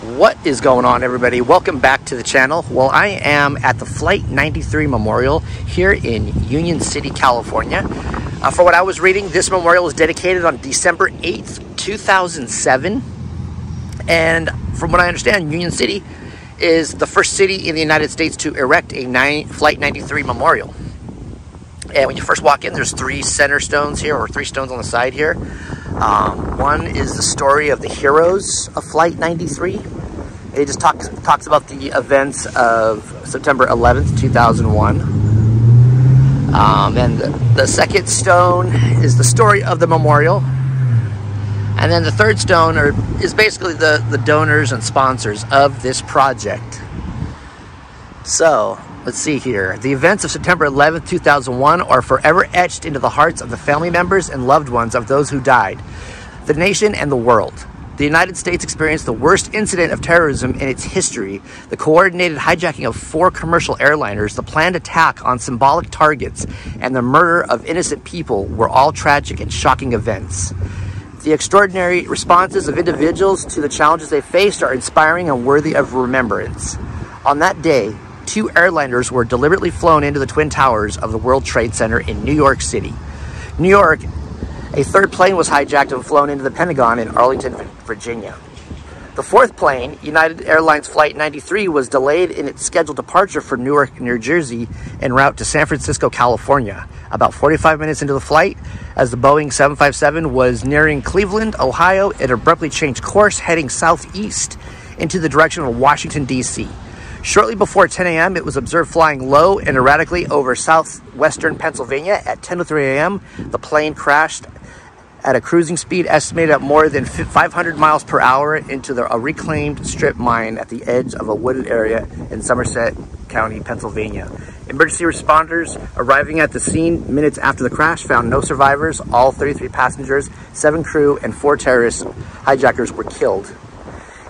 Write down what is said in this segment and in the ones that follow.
What is going on everybody? Welcome back to the channel. Well, I am at the Flight 93 Memorial here in Union City, California. Uh, for what I was reading, this memorial was dedicated on December 8th, 2007. And from what I understand, Union City is the first city in the United States to erect a nine, Flight 93 memorial. And when you first walk in, there's three center stones here, or three stones on the side here. Um, one is the story of the heroes of Flight 93. It just talks talks about the events of September 11th, 2001. Um, and the, the second stone is the story of the memorial. And then the third stone are, is basically the, the donors and sponsors of this project. So, let's see here. The events of September 11th, 2001 are forever etched into the hearts of the family members and loved ones of those who died, the nation, and the world. The United States experienced the worst incident of terrorism in its history. The coordinated hijacking of four commercial airliners, the planned attack on symbolic targets, and the murder of innocent people were all tragic and shocking events. The extraordinary responses of individuals to the challenges they faced are inspiring and worthy of remembrance. On that day, two airliners were deliberately flown into the Twin Towers of the World Trade Center in New York City. New York, a third plane was hijacked and flown into the Pentagon in Arlington, Virginia. The fourth plane, United Airlines Flight 93, was delayed in its scheduled departure for Newark, New Jersey, en route to San Francisco, California. About 45 minutes into the flight, as the Boeing 757 was nearing Cleveland, Ohio, it abruptly changed course, heading southeast into the direction of Washington, D.C. Shortly before 10 a.m., it was observed flying low and erratically over southwestern Pennsylvania. At 10.03 a.m., the plane crashed at a cruising speed estimated at more than 500 miles per hour into the, a reclaimed strip mine at the edge of a wooded area in Somerset County, Pennsylvania. Emergency responders arriving at the scene minutes after the crash found no survivors. All 33 passengers, seven crew, and four terrorist hijackers were killed.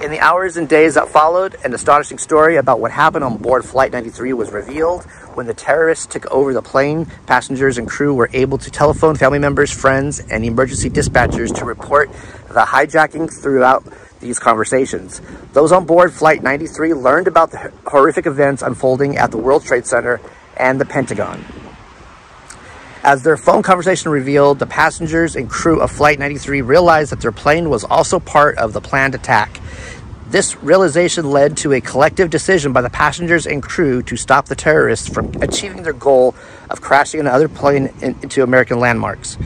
In the hours and days that followed, an astonishing story about what happened on board Flight 93 was revealed. When the terrorists took over the plane, passengers and crew were able to telephone family members, friends, and emergency dispatchers to report the hijacking throughout these conversations. Those on board Flight 93 learned about the horrific events unfolding at the World Trade Center and the Pentagon. As their phone conversation revealed, the passengers and crew of Flight 93 realized that their plane was also part of the planned attack. This realization led to a collective decision by the passengers and crew to stop the terrorists from achieving their goal of crashing another plane into American landmarks.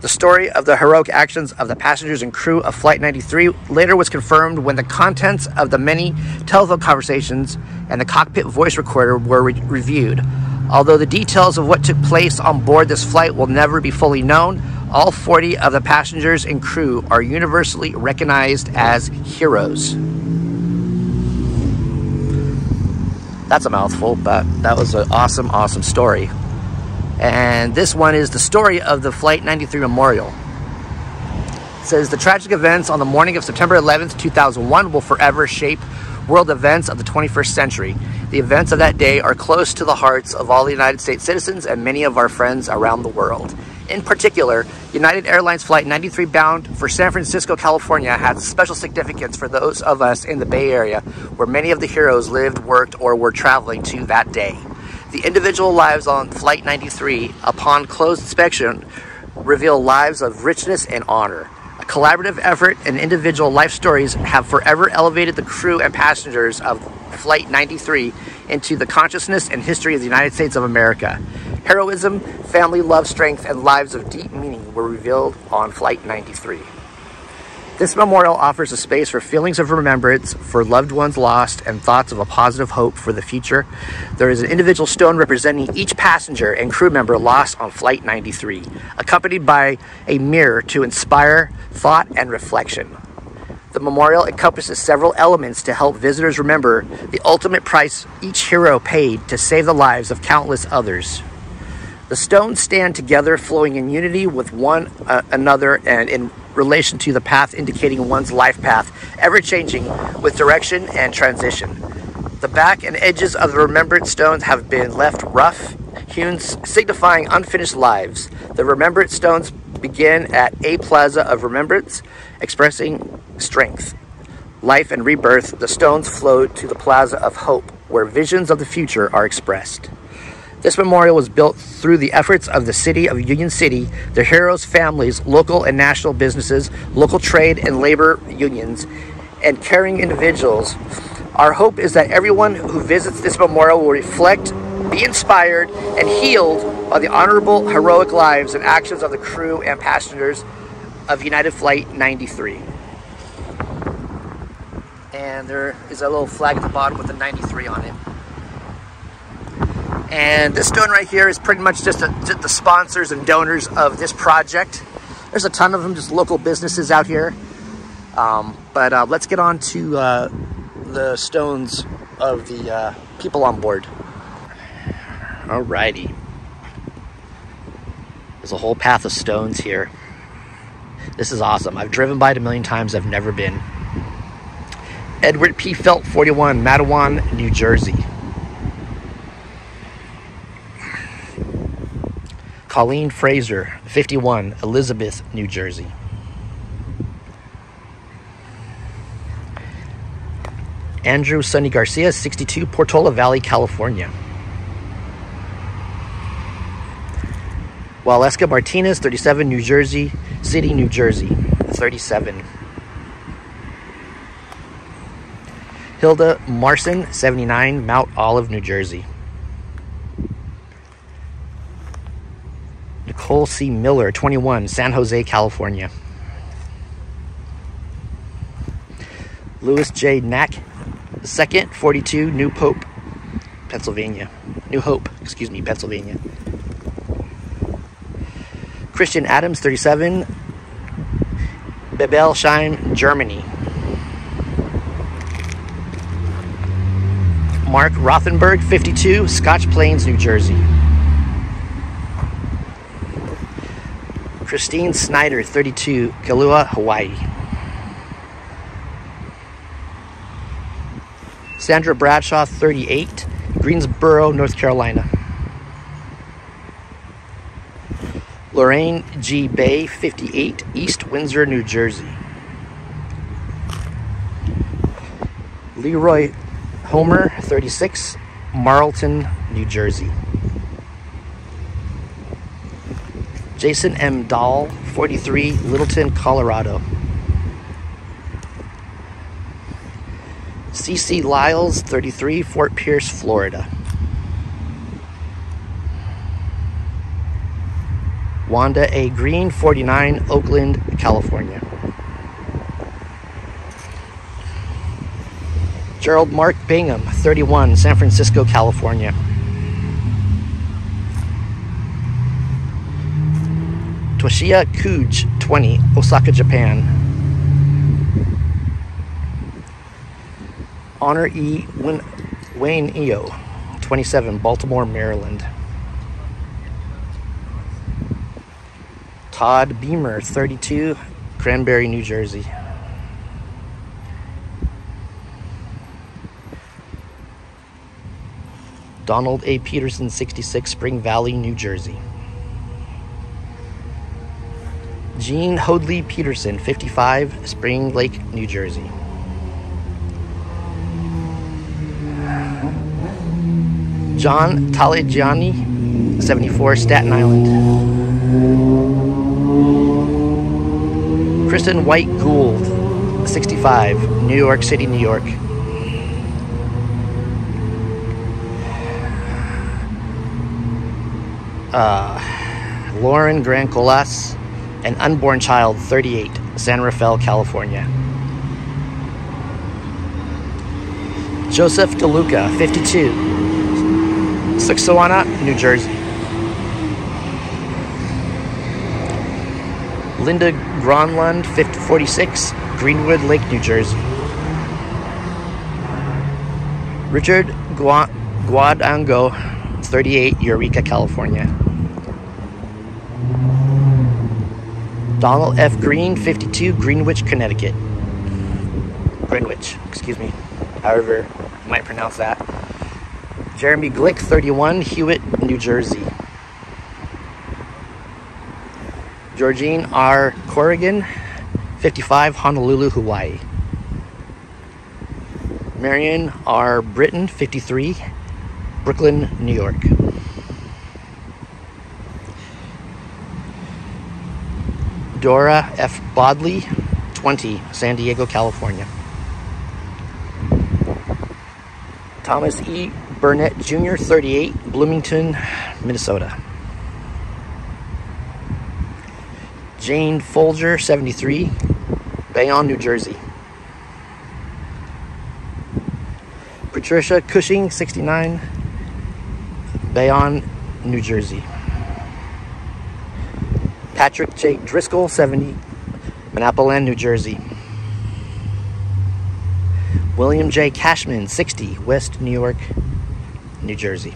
The story of the heroic actions of the passengers and crew of Flight 93 later was confirmed when the contents of the many telephone conversations and the cockpit voice recorder were re reviewed. Although the details of what took place on board this flight will never be fully known, all 40 of the passengers and crew are universally recognized as heroes. That's a mouthful, but that was an awesome, awesome story. And this one is the story of the Flight 93 Memorial. It says the tragic events on the morning of September 11th, 2001 will forever shape world events of the 21st century. The events of that day are close to the hearts of all the United States citizens and many of our friends around the world. In particular, United Airlines Flight 93 bound for San Francisco, California has special significance for those of us in the Bay Area where many of the heroes lived, worked, or were traveling to that day. The individual lives on Flight 93, upon close inspection, reveal lives of richness and honor A collaborative effort and individual life stories have forever elevated the crew and passengers of Flight 93 into the consciousness and history of the United States of America. Heroism, family love, strength, and lives of deep meaning were revealed on Flight 93. This memorial offers a space for feelings of remembrance for loved ones lost and thoughts of a positive hope for the future. There is an individual stone representing each passenger and crew member lost on Flight 93, accompanied by a mirror to inspire thought and reflection. The memorial encompasses several elements to help visitors remember the ultimate price each hero paid to save the lives of countless others. The stones stand together, flowing in unity with one uh, another and in relation to the path indicating one's life path, ever changing with direction and transition. The back and edges of the remembrance stones have been left rough, hewn, signifying unfinished lives. The remembrance stones begin at A Plaza of Remembrance, expressing strength, life and rebirth, the stones flow to the Plaza of Hope, where visions of the future are expressed. This memorial was built through the efforts of the city of Union City, their heroes' families, local and national businesses, local trade and labor unions, and caring individuals. Our hope is that everyone who visits this memorial will reflect, be inspired, and healed by the honorable, heroic lives and actions of the crew and passengers of United Flight 93 and there is a little flag at the bottom with the 93 on it. And this stone right here is pretty much just, a, just the sponsors and donors of this project. There's a ton of them, just local businesses out here. Um, but uh, let's get on to uh, the stones of the uh, people on board. Alrighty. There's a whole path of stones here. This is awesome. I've driven by it a million times. I've never been. Edward P. Felt, 41, Matawan, New Jersey. Colleen Fraser, 51, Elizabeth, New Jersey. Andrew Sonny Garcia, 62, Portola Valley, California. Waleska Martinez, 37, New Jersey City, New Jersey, 37. Hilda Marcin, 79, Mount Olive, New Jersey. C. Miller, 21, San Jose, California. Louis J. Knack, second, 42, New Pope, Pennsylvania. New Hope, excuse me, Pennsylvania. Christian Adams, 37, Biebelsheim, Germany. Mark Rothenberg, 52, Scotch Plains, New Jersey. Christine Snyder, 32, Kailua, Hawaii. Sandra Bradshaw, 38, Greensboro, North Carolina. Lorraine G. Bay, 58, East Windsor, New Jersey. Leroy Homer, 36, Marlton, New Jersey. Jason M. Dahl, 43, Littleton, Colorado. CeeCee Lyles, 33, Fort Pierce, Florida. Wanda A. Green, 49, Oakland, California. Gerald Mark Bingham, 31, San Francisco, California. Toshiya Kuj, 20, Osaka, Japan. Honor E. Win Wayne Eo, 27, Baltimore, Maryland. Todd Beamer, 32, Cranbury, New Jersey. Donald A. Peterson, 66, Spring Valley, New Jersey. Jean Hoadley Peterson, 55, Spring Lake, New Jersey. John Taligiani, 74, Staten Island. Kristin White Gould, 65, New York City, New York. uh, Lauren Grandcolas, an unborn child, 38, San Rafael, California. Joseph DeLuca, 52, Susquehanna, New Jersey. Linda Gronlund, 46, Greenwood Lake, New Jersey. Richard Guadango, 38, Eureka, California. Donald F. Greene, 52, Greenwich, Connecticut. Greenwich, excuse me. However, you might pronounce that. Jeremy Glick, 31, Hewitt, New Jersey. Georgine R. Corrigan, 55, Honolulu, Hawaii. Marion R. Britton, 53, Brooklyn, New York. Dora F. Bodley, 20, San Diego, California. Thomas E. Burnett Jr., 38, Bloomington, Minnesota. Jane Folger, 73, Bayonne, New Jersey. Patricia Cushing, 69, Bayonne, New Jersey. Patrick J. Driscoll, 70, Manalapan, New Jersey. William J. Cashman, 60, West New York, New Jersey.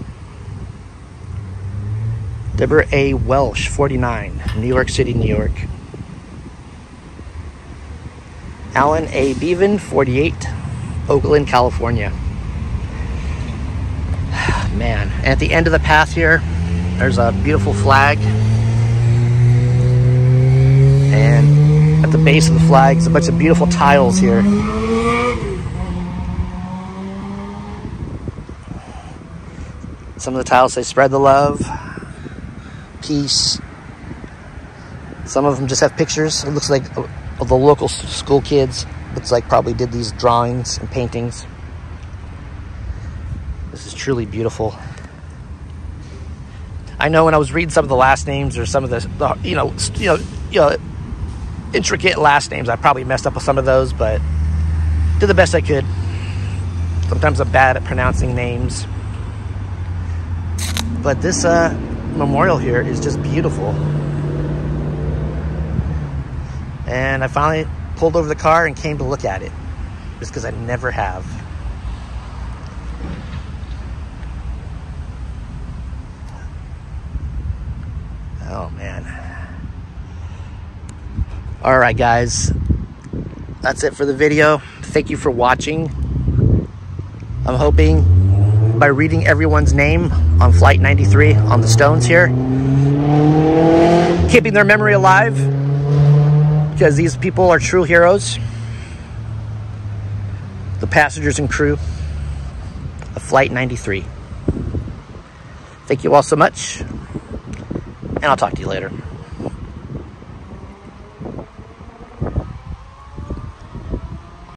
Deborah A. Welsh, 49, New York City, New York. Alan A. Beaven, 48, Oakland, California. Man, at the end of the path here, there's a beautiful flag and at the base of the flag is a bunch of beautiful tiles here. Some of the tiles say spread the love, peace. Some of them just have pictures. It looks like of the local school kids. Looks like probably did these drawings and paintings. This is truly beautiful. I know when I was reading some of the last names or some of the, the you know, you know, you know, intricate last names. I probably messed up with some of those, but did the best I could. Sometimes I'm bad at pronouncing names. But this uh, memorial here is just beautiful. And I finally pulled over the car and came to look at it, just because I never have. Oh man. All right, guys. That's it for the video. Thank you for watching. I'm hoping by reading everyone's name on Flight 93 on the stones here, keeping their memory alive, because these people are true heroes. The passengers and crew of Flight 93. Thank you all so much, and I'll talk to you later.